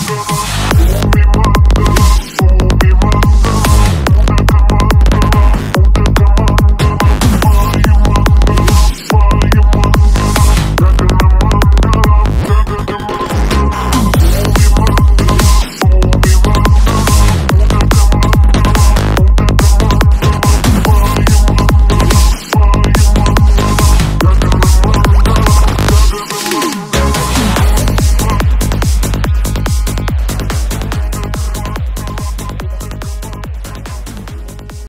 trouble.